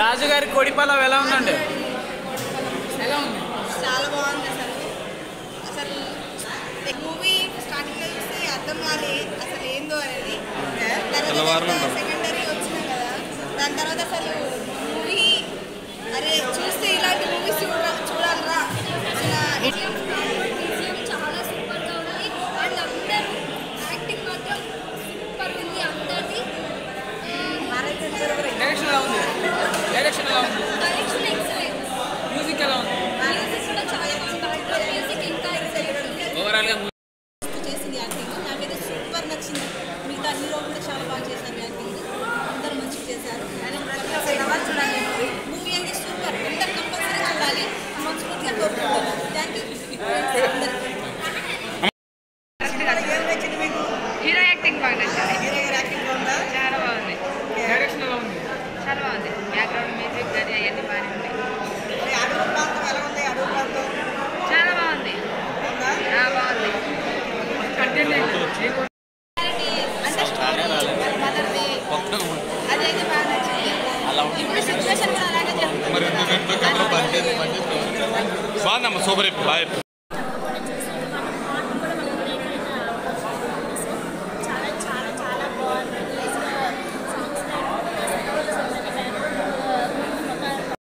రాజుగారి ఎలా ఉందండి? ఎలా ఉంది? చాలా బాగుంది అసలు. అసలు మూవీ స్టార్టింగ్ చూస్తే అర్థం కాలే అసలు ఏందో అనేది. సెకండరీ వచ్చినాం కదా. దాని తర్వాత అసలు మూవీ అరే చూస్తే ఇలాంటి మూవీస్ చూడ చూడాలరా. చాలా సూపర్గా ఉంది అండ్ అందరూ యాక్టింగ్ మాత్రం సూపర్ ఉంది అందరిది. డైరెక్షన్ ఎలా ఉంది? డైరెక్షన్ ఎలా ఉంది డైరెక్షన్ ఎక్సలెంట్ మ్యూజిక్ ఎలా ఉంది మ్యూజిక్ కూడా చాలా బాగుంది బ్యాక్గ్రౌండ్ మ్యూజిక్ ఇంకా ఎక్సలెంట్ ఉంది ఓవరాల్ గా చేసింది యాక్టింగ్ నాకైతే సూపర్ నచ్చింది మిగతా హీరో కూడా చాలా బాగా చేశారు యాక్టింగ్ అందరూ మంచిగా చేశారు చూడాలి మూవీ అయితే సూపర్ అందరు కంపల్సరీ చూడాలి మనస్ఫూర్తిగా కోరుకుంటున్నాను థ్యాంక్ యూ అందరికీ హీరో యాక్టింగ్ బాగా నచ్చింది não, mas sobre. Vai,